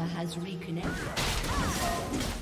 has reconnected.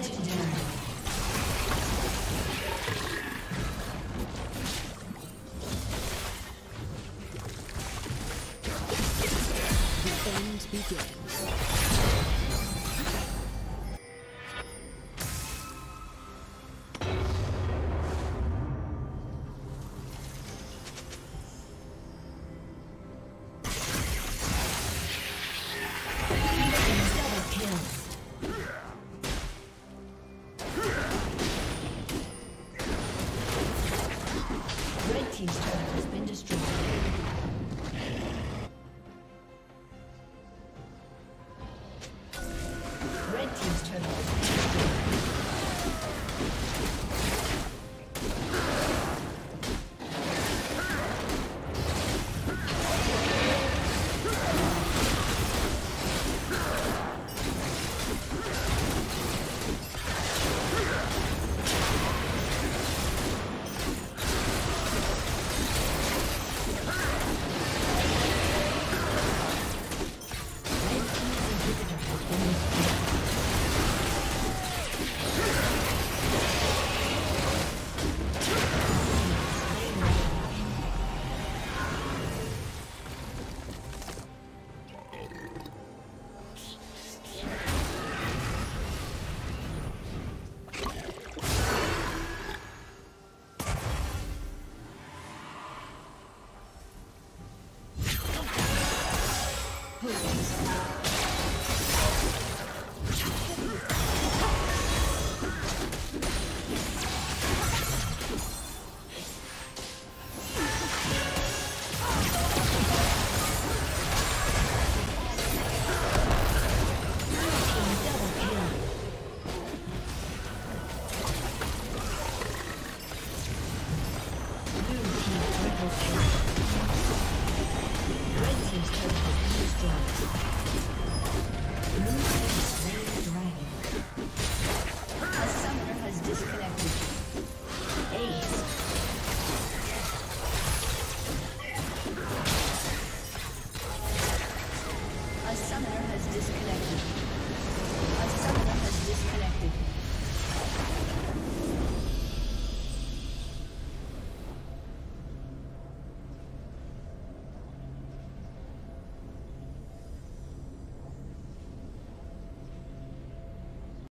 Begin.